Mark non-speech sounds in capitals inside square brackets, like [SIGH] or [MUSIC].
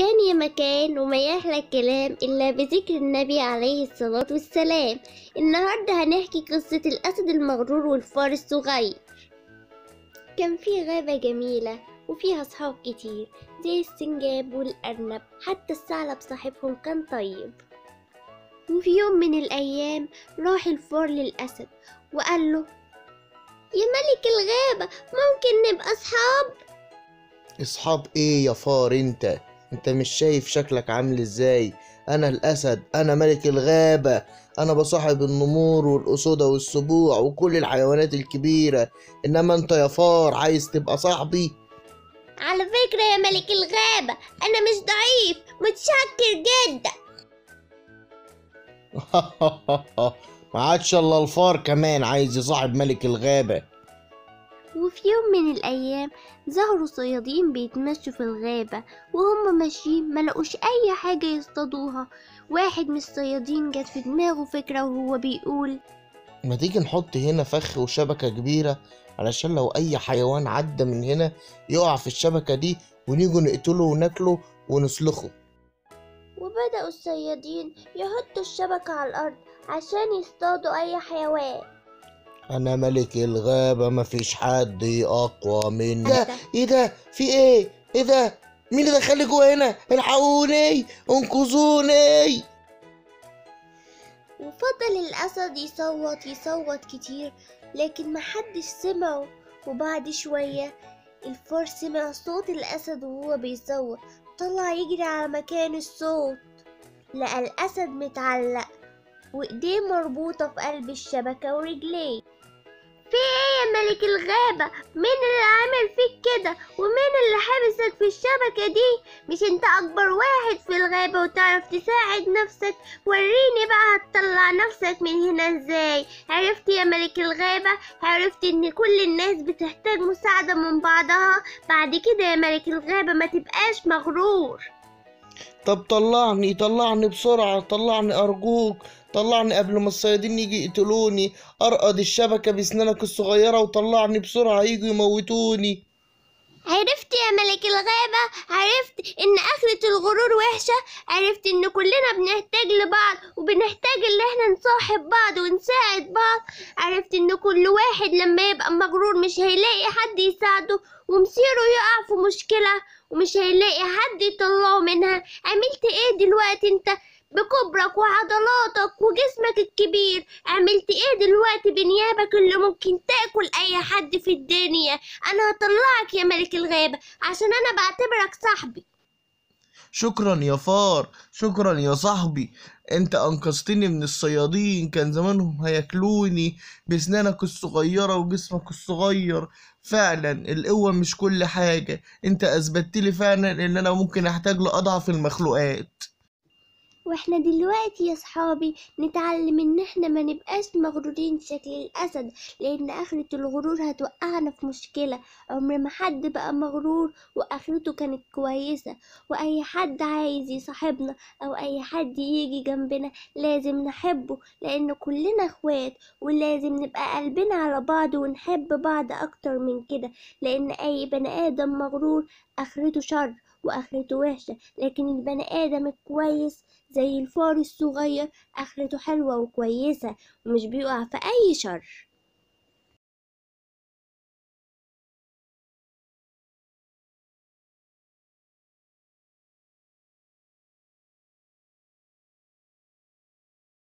كان يا مكان وما يحلى الكلام إلا بذكر النبي عليه الصلاة والسلام. النهاردة هنحكي قصة الأسد المغرور والفار الصغير. كان في غابة جميلة وفيها صحاب كتير زي السنجاب والأرنب حتى الثعلب صاحبهم كان طيب. وفي يوم من الأيام راح الفار للأسد وقال له يا ملك الغابة ممكن نبقى أصحاب؟ أصحاب إيه يا فار أنت؟ انت مش شايف شكلك عامل إزاي؟ أنا الاسد أنا ملك الغابة أنا بصاحب النمور والاسودة والسبوع وكل الحيوانات الكبيرة انما انت يا فار عايز تبقى صاحبي؟ على فكرة يا ملك الغابة أنا مش ضعيف متشكر جدا. [LAUGHS] ما عادش الا الفار كمان عايز يصاحب ملك الغابة. وفي يوم من الأيام ظهروا صيادين بيتمشوا في الغابة وهم ماشيين ملقوش أي حاجة يصطادوها. واحد من الصيادين جت في دماغه فكرة وهو بيقول ما تيجي نحط هنا فخ وشبكة كبيرة علشان لو أي حيوان عدى من هنا يقع في الشبكة دي ونيجوا نقتله وناكله ونسلخه. وبدأوا الصيادين يحطوا الشبكة على الأرض عشان يصطادوا أي حيوان. أنا ملك الغابة مفيش حد أقوى مني. ده إيه ده في إيه؟ إيه ده مين اللي دخلني جوه هنا؟ الحقوني انقذوني. وفضل الأسد يصوت يصوت كتير لكن محدش سمعه. وبعد شوية الفار سمع صوت الأسد وهو بيصوت. طلع يجري على مكان الصوت. لقى الأسد متعلق وإيديه مربوطة في قلب الشبكة ورجليه. في إيه يا ملك الغابة؟ مين اللي عامل فيك كده؟ ومين اللي حبسك في الشبكة دي؟ مش أنت أكبر واحد في الغابة وتعرف تساعد نفسك؟ وريني بقى هتطلع نفسك من هنا إزاي؟ عرفت يا ملك الغابة؟ عرفت إن كل الناس بتحتاج مساعدة من بعضها؟ بعد كده يا ملك الغابة ما تبقاش مغرور. طب طلعني طلعني بسرعة طلعني أرجوك طلعني قبل ما الصيادين يجي يقتلوني. أرقد الشبكة بسنانك الصغيرة وطلعني بسرعة يجوا يموتوني. عرفت يا ملك الغابة؟ عرفت إن آخرة الغرور وحشة؟ عرفت إن كلنا بنحتاج لبعض وبنحتاج إن إحنا نصاحب بعض ونساعد بعض. عرفت إن كل واحد لما يبقى مغرور مش هيلاقي حد يساعده ومصيره يقع في مشكلة ومش هيلاقي حد يطلعه منها. عملت إيه دلوقتي أنت؟ بكبرك وعضلاتك وجسمك الكبير. عملت إيه دلوقتي بنيابك اللي ممكن تاكل أي حد في الدنيا؟ أنا هطلعك يا ملك الغابة عشان أنا بعتبرك صاحبي. شكرا يا فار شكرا يا صاحبي. انت انقذتني من الصيادين كان زمانهم هياكلوني بسنانك الصغيرة وجسمك الصغير. فعلا القوة مش كل حاجة. انت أثبتت لي فعلا إن أنا ممكن أحتاج لأضعف المخلوقات. وإحنا دلوقتي يا صحابي نتعلم إن إحنا ما نبقاش مغرورين شكل الأسد لأن آخرة الغرور هتوقعنا في مشكلة. عمر ما حد بقى مغرور وآخرته كانت كويسة. وأي حد عايز يصاحبنا أو أي حد يجي جنبنا لازم نحبه لأن كلنا إخوات ولازم نبقى قلبنا على بعض ونحب بعض أكتر من كده. لأن أي بني آدم مغرور آخرته شر. وأخرته وحشة لكن البني آدم الكويس زي الفار الصغير أخرته حلوة وكويسة ومش بيقع في أي شر.